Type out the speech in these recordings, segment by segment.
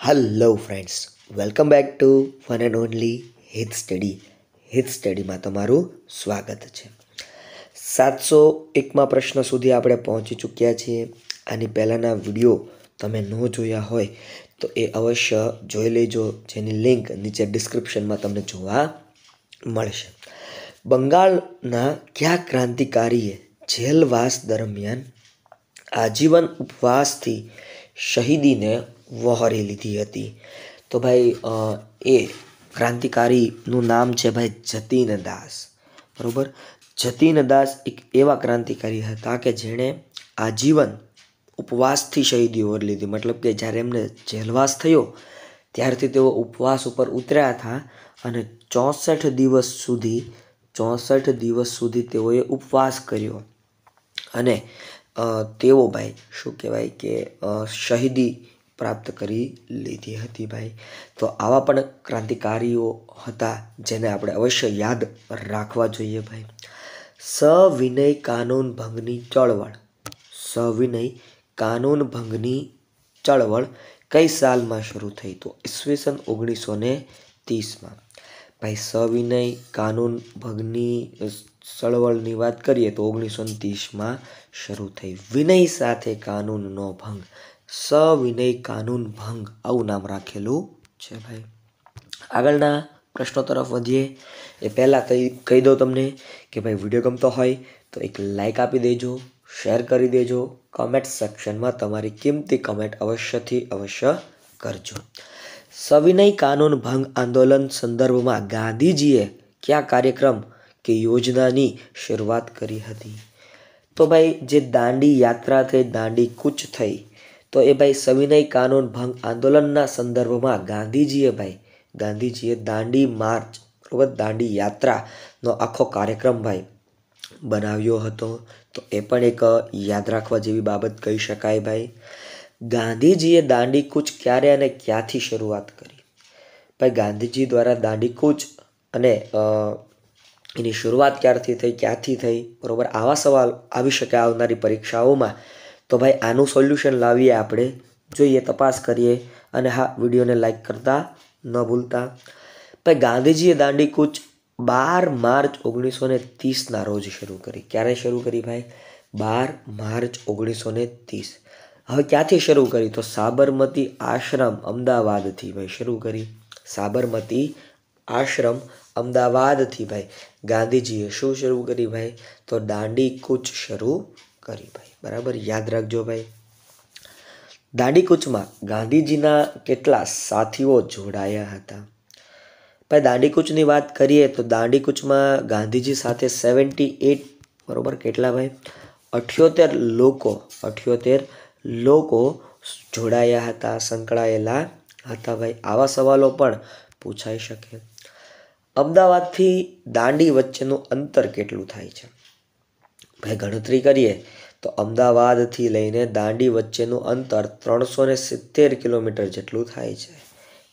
Hello friends welcome back to fun and only hit study hit સ્ટડીમાં તમારું સ્વાગત છે. સાતસો એકમાં પ્રશ્ન સુધી આપણે પહોંચી ચૂક્યા છીએ. આની પહેલાંના વીડિયો તમે ન જોયા હોય તો એ અવશ્ય જોઈ લેજો. જેની લિંક નીચે ડિસ્ક્રિપ્શનમાં તમને જોવા મળશે. બંગાળના કયા ક્રાંતિકારીએ જેલવાસ દરમિયાન આજીવન ઉપવાસથી શહીદીને વહોરી લીધી હતી? તો ભાઈ એ ક્રાંતિકારીનું નામ છે ભાઈ જતીન દાસ. બરાબર? જતીન દાસ એક એવા ક્રાંતિકારી હતા કે જેણે આજીવન ઉપવાસથી શહીદી વહોરી લીધી. મતલબ કે જ્યારે એમને જેલવાસ થયો, ત્યારથી તેઓ ઉપવાસ ઉપર ઉતર્યા હતા અને ચોસઠ દિવસ સુધી ચોસઠ દિવસ સુધી તેઓએ ઉપવાસ કર્યો. અને તેઓ ભાઈ, શું કહેવાય કે શહીદી પ્રાપ્ત કરી લીધી હતી ભાઈ. તો આવા પણ ક્રાંતિકારીઓ હતા જેને આપણે અવશ્ય યાદ રાખવા જોઈએ ભાઈ. સવિનય કાનૂન ભંગની ચળવળ. સવિનય કાનૂન ભંગની ચળવળ કઈ સાલમાં શરૂ થઈ તો ઈસવીસન ઓગણીસો ને ત્રીસમાં? ભાઈ સવિનય કાનૂન ભંગની ચળવળની વાત કરીએ તો ઓગણીસો ત્રીસમાં શરૂ થઈ. વિનય સાથે કાનૂનનો ભંગ. સવિનય કાનૂન ભંગ આવું નામ રાખેલું છે ભાઈ. આગળના પ્રશ્નો તરફ વધીએ. એ પહેલાં કહી દઉં તમને કે ભાઈ વીડિયો ગમતો હોય તો એક લાઈક આપી દેજો, શેર કરી દેજો કમેન્ટ સેક્શનમાં તમારી કિંમતી કમેન્ટ અવશ્યથી અવશ્ય કરજો. સવિનય કાનૂન ભંગ આંદોલન સંદર્ભમાં ગાંધીજીએ કયા કાર્યક્રમ કે યોજનાની શરૂઆત કરી હતી? તો ભાઈ, જે દાંડી યાત્રા થઈ, દાંડી કૂચ થઈ, તો એ ભાઈ સવિનય કાનૂન ભંગ આંદોલનના સંદર્ભમાં ગાંધીજીએ ભાઈ, ગાંધીજીએ દાંડી માર્ચ, બરોબર, દાંડી યાત્રાનો આખો કાર્યક્રમ ભાઈ બનાવ્યો હતો. તો એ પણ એક યાદ રાખવા જેવી બાબત કહી શકાય ભાઈ. ગાંધીજીએ દાંડી કૂચ ક્યારે અને ક્યાંથી શરૂઆત કરી? ભાઈ, ગાંધીજી દ્વારા દાંડી કૂચ અને એની શરૂઆત ક્યારથી થઈ, ક્યાંથી થઈ, બરાબર? આવા સવાલ આવી શકે આવનારી પરીક્ષાઓમાં. તો ભાઈ, આનું સોલ્યુશન લાવીએ આપણે. જોઈએ, તપાસ કરીએ અને હા, વિડીયોને લાઈક કરતા ન ભૂલતા. ભાઈ, ગાંધીજીએ દાંડી કૂચ બાર માર્ચ ઓગણીસો ને ત્રીસના રોજ શરૂ કરી. ક્યારે શરૂ કરી ભાઈ? બાર માર્ચ ઓગણીસો ને ત્રીસ. હવે ક્યાંથી શરૂ કરી? તો સાબરમતી આશ્રમ અમદાવાદથી ભાઈ શરૂ કરી. સાબરમતી આશ્રમ અમદાવાદથી ભાઈ. ગાંધીજીએ શું શરૂ કરી ભાઈ? તો દાંડી કૂચ શરૂ કરી ભાઈ. બરાબર? યાદ રાખજો ભાઈ. દાંડી કૂચમાં ગાંધીજીના કેટલા સાથીઓ જોડાયા હતા. ભાઈ દાંડી કૂચની વાત કરીએ તો દાંડી કૂચમાં ગાંધીજી સાથે સેવન્ટી એટ, બરોબર, કેટલા ભાઈ? અઠ્યોતેર લોકો, અઠ્યોતેર લોકો જોડાયા હતા, સંકળાયેલા હતા. ભાઈ, આવા સવાલો પણ પૂછાઈ શકે. અમદાવાદથી દાંડી વચ્ચેનું અંતર કેટલું થાય છે? ભાઈ, ગણતરી કરીએ તો અમદાવાદથી લઈને દાંડી વચ્ચેનું અંતર ત્રણસો ને સિત્તેર કિલોમીટર જેટલું થાય છે.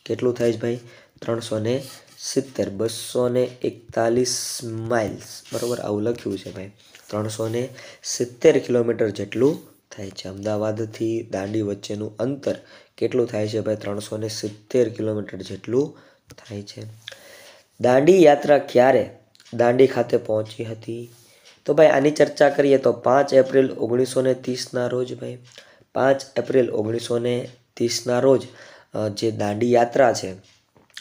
કેટલું થાય છે ભાઈ? ત્રણસો ને સિત્તેર બસો ને એકતાલીસ માઇલ્સ. બરાબર, આવું લખ્યું છે ભાઈ. ત્રણસો ને સિત્તેર કિલોમીટર જેટલું થાય છે. અમદાવાદથી દાંડી વચ્ચેનું અંતર કેટલું થાય છે ભાઈ? ત્રણસો ને સિત્તેર કિલોમીટર જેટલું થાય છે. દાંડી યાત્રા ક્યારે દાંડી ખાતે પહોંચી હતી? તો ભાઈ, આની ચર્ચા કરીએ તો પાંચ એપ્રિલ ઓગણીસો ને ત્રીસના રોજ ભાઈ. પાંચ એપ્રિલ ઓગણીસો ને ત્રીસના રોજ જે દાંડી યાત્રા છે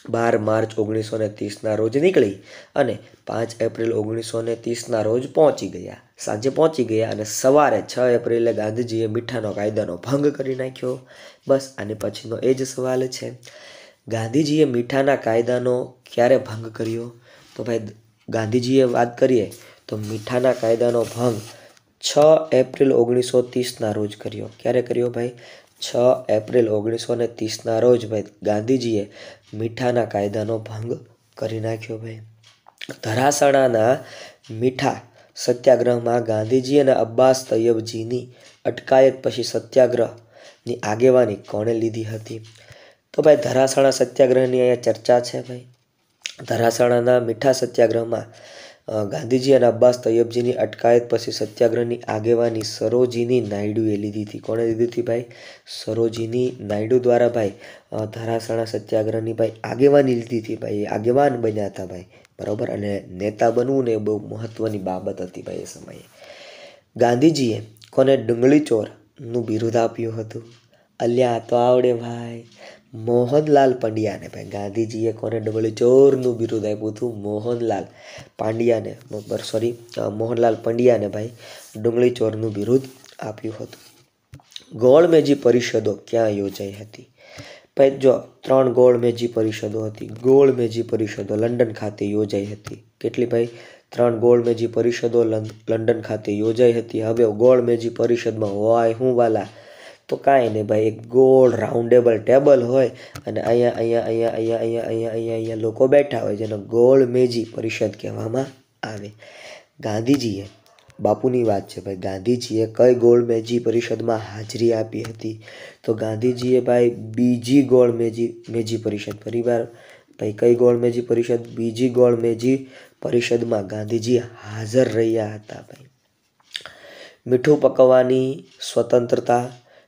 બાર માર્ચ ઓગણીસો ને ત્રીસના રોજ નીકળી અને પાંચ એપ્રિલ ઓગણીસો ને ત્રીસના રોજ પહોંચી ગયા. સાંજે પહોંચી ગયા અને સવારે છ એપ્રિલે ગાંધીજીએ મીઠાનો કાયદાનો ભંગ કરી નાખ્યો. બસ, આની પછીનો એ જ સવાલ છે. ગાંધીજીએ મીઠાના કાયદાનો ક્યારે ભંગ કર્યો? તો ભાઈ, ગાંધીજીએ વાત કરીએ તો મીઠાના કાયદાનો ભંગ છ એપ્રિલ ઓગણીસો ત્રીસના રોજ કર્યો. ક્યારે કર્યો ભાઈ? છ એપ્રિલ ઓગણીસો ને ત્રીસના રોજ ભાઈ ગાંધીજીએ મીઠાના કાયદાનો ભંગ કરી નાખ્યો ભાઈ. ધરાસણાના મીઠા સત્યાગ્રહમાં ગાંધીજી અને અબ્બાસ તૈયબજીની અટકાયત પછી સત્યાગ્રહની આગેવાની કોણે લીધી હતી? તો ભાઈ ધરાસણા સત્યાગ્રહની અહીંયા ચર્ચા છે ભાઈ. ધરાસણાના મીઠા સત્યાગ્રહમાં ગાંધીજી અને અબ્બાસ તૈયબજીની અટકાયત પછી સત્યાગ્રહની આગેવાની સરોજીની નાયડુએ લીધી હતી. કોણે લીધી હતી ભાઈ? સરોજીની નાયડુ દ્વારા ભાઈ ધરાસણા સત્યાગ્રહની ભાઈ આગેવાની લીધી હતી ભાઈ. આગેવાન બન્યા હતા ભાઈ. બરાબર? અને નેતા બનવું ને એ બહુ મહત્ત્વની બાબત હતી ભાઈ એ સમયે. ગાંધીજીએ કોને ડુંગળી ચોરનું બિરુદ આપ્યું હતું? અલ્યા તો આવડે ભાઈ. મોહનલાલ પંડ્યાને ભાઈ ગાંધીજીએ કોને ડબલ ચોરનું બિરુદ આપ્યું હતું. મોહનલાલ પાંડ્યાને સોરી મોહનલાલ પંડ્યાને ભાઈ ડુંગળી ચોરનું બિરુદ આપ્યું હતું. ગોળમેજી પરિષદો ક્યાં યોજાઈ હતી? ભાઈ, જો, ત્રણ ગોળમેજી પરિષદો હતી. ગોળમેજી પરિષદો લંડન ખાતે યોજાઈ હતી. કેટલી ભાઈ? ત્રણ ગોળમેજી પરિષદો લંડન ખાતે યોજાઈ હતી. હવે ગોળમેજી પરિષદમાં હોય હું વાલા તો કાંઈ નહીં ભાઈ, એક ગોળ રાઉન્ડેબલ ટેબલ હોય અને અહીંયા અહીંયા અહીંયા અહીંયા અહીંયા અહીંયા અહીંયા અહીંયા લોકો બેઠા હોય જેનો ગોળ મેજી પરિષદ કહેવામાં આવે. ગાંધીજીએ, બાપુની વાત છે ભાઈ, ગાંધીજીએ કઈ ગોળ મેજી પરિષદમાં હાજરી આપી હતી? તો ગાંધીજીએ ભાઈ, બીજી ગોળ મેજી મેજી પરિષદ પરિવાર, ભાઈ, કઈ ગોળ મેજી પરિષદ? બીજી ગોળ મેજી પરિષદમાં ગાંધીજી હાજર રહ્યા હતા ભાઈ. મીઠું પકવવાની સ્વતંત્રતા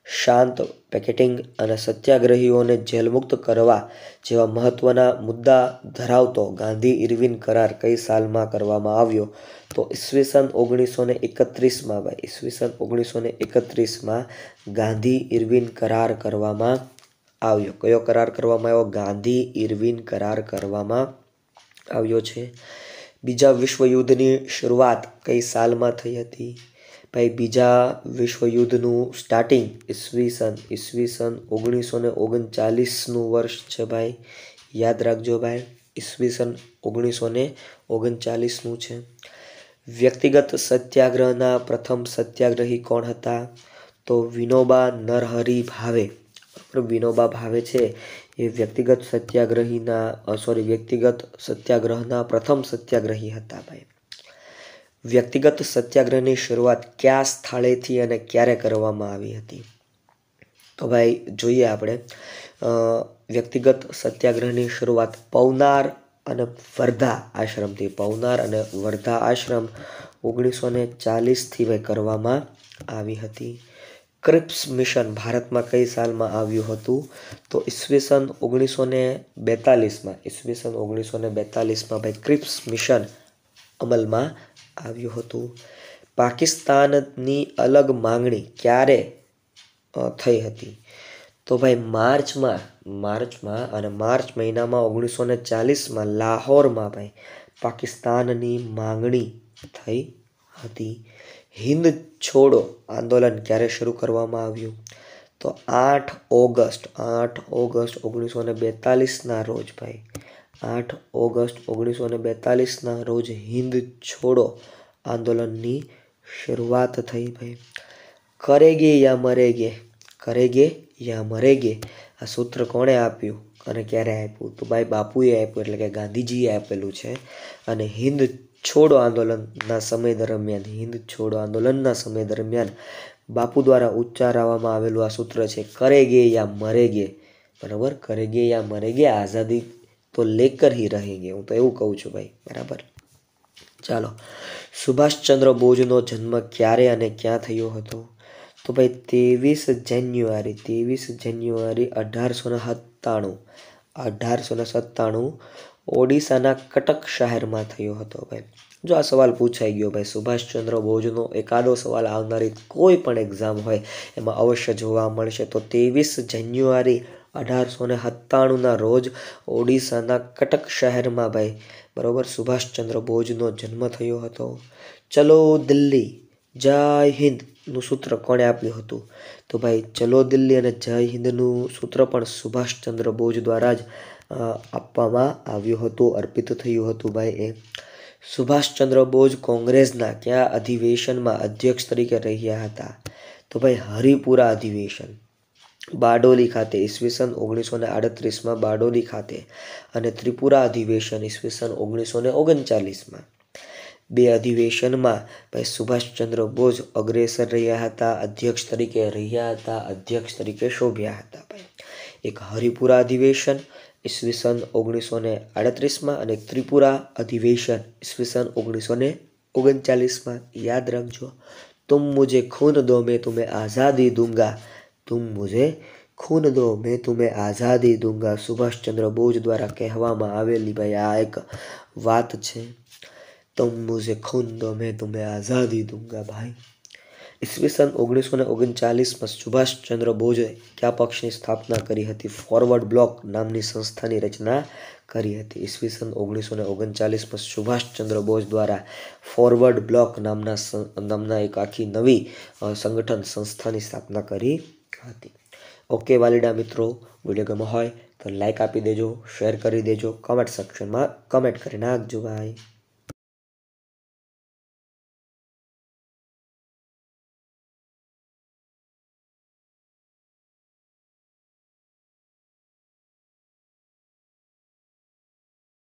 શાંત પેકેટિંગ અને સત્યાગ્રહીઓને જેલમુક્ત કરવા જેવા મહત્ત્વના મુદ્દા ધરાવતો ગાંધી ઇરવિન કરાર કઈ સાલમાં કરવામાં આવ્યો? તો ઈસવીસન ઓગણીસો ને એકત્રીસમાં ભાઈ, ઈસવીસન ઓગણીસો ને એકત્રીસમાં ગાંધી ઇરવિન કરાર કરવામાં આવ્યો. કયો કરાર કરવામાં આવ્યો? ગાંધી ઇરવિન કરાર કરવામાં આવ્યો છે. બીજા વિશ્વયુદ્ધની શરૂઆત કઈ સાલમાં થઈ હતી? ભાઈ, બીજા વિશ્વયુદ્ધનું સ્ટાર્ટિંગ ઈસવીસન ઈસવીસન ઓગણીસો ને ઓગણચાલીસનું વર્ષ છે ભાઈ. યાદ રાખજો ભાઈ ઈસવીસન ઓગણીસો ને ઓગણચાલીસનું છે. વ્યક્તિગત સત્યાગ્રહના પ્રથમ સત્યાગ્રહી કોણ હતા? તો વિનોબા નરહરી ભાવે. વિનોબા ભાવે છે એ વ્યક્તિગત સત્યાગ્રહીના સોરી વ્યક્તિગત સત્યાગ્રહના પ્રથમ સત્યાગ્રહી હતા ભાઈ. વ્યક્તિગત સત્યાગ્રહની શરૂઆત કયા સ્થળેથી અને ક્યારે કરવામાં આવી હતી? તો ભાઈ, જોઈએ આપણે. વ્યક્તિગત સત્યાગ્રહની શરૂઆત પવનાર અને વર્ધા આશ્રમથી, પવનાર અને વર્ધા આશ્રમ ઓગણીસો ને ચાલીસથી ભાઈ કરવામાં આવી હતી. ક્રિપ્સ મિશન ભારતમાં કઈ સાલમાં આવ્યું હતું? તો ઈસવીસન ઓગણીસો ને બેતાલીસમાં, ઈસવીસન ઓગણીસો ને બેતાલીસમાં ભાઈ ક્રિપ્સ મિશન અમલમાં આવ્યું હતું. પાકિસ્તાનની અલગ માંગણી ક્યારે થઈ હતી? તો ભાઈ માર્ચમાં માર્ચમાં અને માર્ચ મહિનામાં ઓગણીસો ને ચાલીસમાં લાહોરમાં ભાઈ પાકિસ્તાનની માંગણી થઈ હતી. હિન્દ છોડો આંદોલન ક્યારે શરૂ કરવામાં આવ્યું? તો આઠ ઓગસ્ટ આઠ ઓગસ્ટ ઓગણીસો ને બેતાલીસના રોજ ભાઈ આઠ ઓગસ્ટ ઓગણીસો ને બેતાલીસના રોજ હિન્દ છોડો આંદોલનની શરૂઆત થઈ ભાઈ. કરેગે યા મરેગે? કરેગે યા મરેગે? આ સૂત્ર કોણે આપ્યું અને ક્યારે આપ્યું? તો ભાઈ બાપુએ આપ્યું, એટલે કે ગાંધીજીએ આપેલું છે. અને હિન્દ છોડો આંદોલનના સમય દરમિયાન, હિન્દ છોડો આંદોલનના સમય દરમિયાન બાપુ દ્વારા ઉચ્ચારવામાં આવેલું આ સૂત્ર છે, કરેગે યા મરેગે? બરાબર? કરેગે યા મરેગે? આઝાદી તો લેકર હી રહેંગે, હું તો એવું કહું છું ભાઈ, બરાબર? ચાલો, સુભાષચંદ્ર બોઝનો જન્મ ક્યારે અને ક્યાં થયો હતો? તો ભાઈ, ત્રેવીસ જાન્યુઆરી ત્રેવીસ જાન્યુઆરી અઢારસો ને સત્તાણું અઢારસો ને સત્તાણું ઓડિશાના કટક શહેરમાં થયો હતો ભાઈ. જો આ સવાલ પૂછાઈ ગયો ભાઈ, સુભાષચંદ્ર બોઝનો એકાદો સવાલ આવનારી કોઈ પણ એક્ઝામ હોય, એમાં અવશ્ય જોવા મળશે. તો ત્રેવીસ જાન્યુઆરી અઢારસો ને સત્તાણુંના રોજ ઓડિશાના કટક શહેરમાં ભાઈ, બરાબર, સુભાષચંદ્ર બોઝનો જન્મ થયો હતો. ચલો દિલ્હી, જય હિન્દનું સૂત્ર કોણે આપ્યું હતું? તો ભાઈ, ચલો દિલ્હી અને જય હિન્દનું સૂત્ર પણ સુભાષચંદ્ર બોઝ દ્વારા જ આપવામાં આવ્યું હતું, અર્પિત થયું હતું ભાઈ એ. સુભાષચંદ્ર બોઝ કોંગ્રેસના કયા અધિવેશનમાં અધ્યક્ષ તરીકે રહ્યા હતા? તો ભાઈ, હરિપુરા અધિવેશન. બારડોલી ખાતે ઈસવીસન ઓગણીસો ને આડત્રીસમાં બારડોલી ખાતે અને ત્રિપુરા અધિવેશન ઈસવીસન ઓગણીસો ને ઓગણચાલીસમાં. બે અધિવેશનમાં ભાઈ સુભાષચંદ્ર બોઝ અગ્રેસર રહ્યા હતા, અધ્યક્ષ તરીકે રહ્યા હતા, અધ્યક્ષ તરીકે શોભ્યા હતા ભાઈ. એક હરિપુરા અધિવેશન ઈસવીસન ઓગણીસો ને આડત્રીસમાં અને ત્રિપુરા અધિવેશન ઈસવીસન ઓગણીસો ને ઓગણચાલીસમાં. યાદ રાખજો, તુમ મુજે ખૂન દો, મેં તુમે આઝાદી દૂંગા. तुम मुझे खून दो, मैं तुम्हें आज़ादी दूँगा। सुभाष चंद्र बोस द्वारा कहली भाई, आ एक बात है तुम मुझे खून दो, मैं तुम्हें आज़ादी दूँगा भाई। ईस्वी सन ओगनीसो में सुभाष चंद्र बोजे क्या पक्ष की स्थापना करी थी फॉरवर्ड ब्लॉक नाम की संस्था की रचना करी थी ईस्वी सन ओगनीसो ओगचालीस में सुभाष चंद्र बोज द्वारा फॉरवर्ड ब्लॉक नामना नामना एक आखी नवी संगठन संस्था की स्थापना करी હતી ઓકે વાલીડા મિત્રો વીડિયો ગમો હોય તો લાઈક આપી દેજો શેર કરી દેજો કમેન્ટ સેક્શનમાં કમેન્ટ કરી નાખજો ભાઈ.